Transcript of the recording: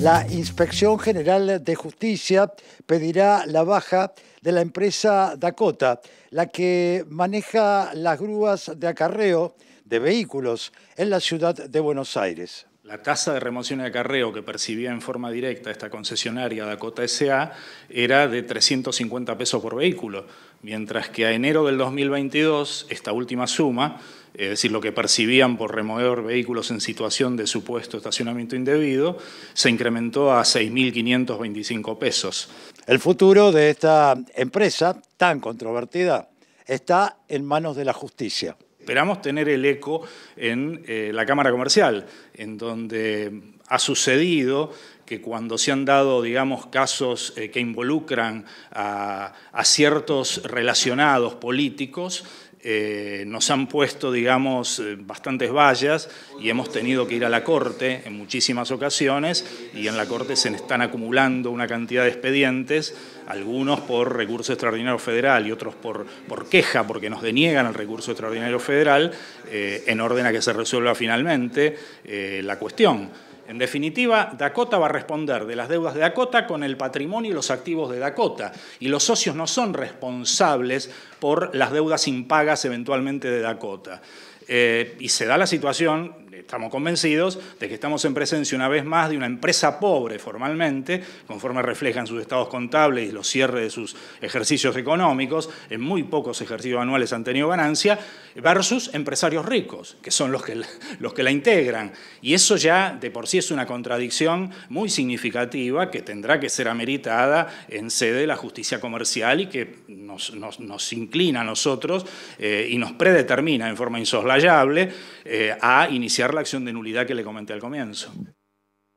La Inspección General de Justicia pedirá la baja de la empresa Dakota, la que maneja las grúas de acarreo de vehículos en la ciudad de Buenos Aires. La tasa de remoción de acarreo que percibía en forma directa esta concesionaria Dakota S.A. era de 350 pesos por vehículo, mientras que a enero del 2022 esta última suma es decir, lo que percibían por remover vehículos en situación de supuesto estacionamiento indebido, se incrementó a 6.525 pesos. El futuro de esta empresa tan controvertida está en manos de la justicia. Esperamos tener el eco en eh, la Cámara Comercial, en donde ha sucedido que cuando se han dado, digamos, casos eh, que involucran a, ciertos relacionados políticos, eh, nos han puesto, digamos, eh, bastantes vallas y hemos tenido que ir a la Corte en muchísimas ocasiones y en la Corte se están acumulando una cantidad de expedientes, algunos por recurso extraordinario federal y otros por, queja porque nos deniegan el recurso extraordinario federal, en orden a que se resuelva finalmente la cuestión. En definitiva, Dakota va a responder de las deudas de Dakota con el patrimonio y los activos de Dakota. Y los socios no son responsables por las deudas impagas eventualmente de Dakota. Eh, y se da la situación estamos convencidos de que estamos en presencia una vez más de una empresa pobre formalmente, conforme reflejan sus estados contables y los cierres de sus ejercicios económicos, en muy pocos ejercicios anuales han tenido ganancia, versus empresarios ricos, que son los que, los que la integran. Y eso ya de por sí es una contradicción muy significativa que tendrá que ser ameritada en sede de la justicia comercial y que nos, inclina a nosotros eh, y nos predetermina en forma insoslayable eh, a iniciar la acción de nulidad que le comenté al comienzo.